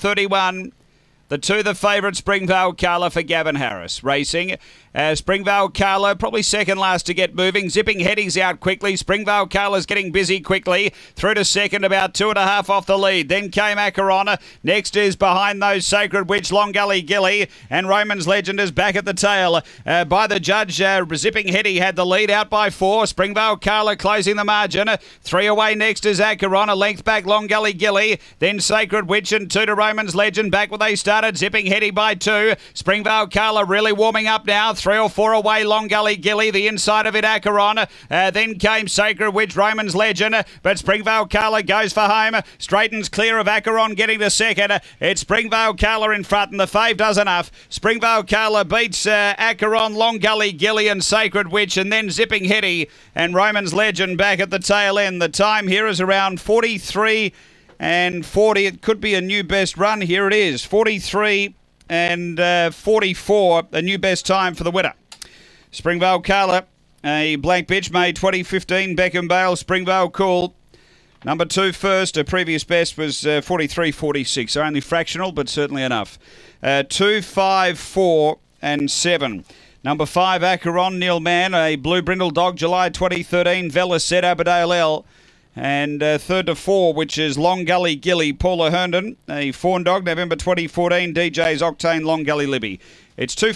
31. The two, the favourite Springvale Carla for Gavin Harris. Racing. Uh, Springvale Carla, probably second last to get moving. Zipping Heady's out quickly. Springvale Carla's getting busy quickly. Through to second, about two and a half off the lead. Then came Acarona. Next is behind those Sacred Witch, Long Gully Gilly. And Roman's Legend is back at the tail. Uh, by the judge, uh, Zipping Heady had the lead out by four. Springvale Carla closing the margin. Three away next is Acarona. Length back, Long Gully Gilly. Then Sacred Witch and two to Roman's Legend. Back where they started. Zipping Heady by two. Springvale Carla really warming up now. Three or four away, Long Gully Gilly, the inside of it, Acheron. Uh, then came Sacred Witch, Roman's Legend, but Springvale Carla goes for home. Straightens clear of Acheron, getting the second. It's Springvale Carla in front, and the fave does enough. Springvale Carla beats uh, Acheron, Long Gully Gilly, and Sacred Witch, and then Zipping Heady and Roman's Legend back at the tail end. The time here is around 43 and 40. It could be a new best run. Here it is 43 and uh, 44, a new best time for the winner. Springvale Carla, a blank bitch, May 2015. Beckham Bale, Springvale Cool. Number two first, a previous best was uh, 43 46, so only fractional, but certainly enough. Uh, two, five, four, and seven. Number five, Acheron Neil Mann, a blue brindle dog, July 2013. Vela said Aberdale L. And uh, third to four, which is Long Gully Gilly, Paula Herndon, a fawn dog, November 2014, DJ's Octane Long Gully Libby. It's two.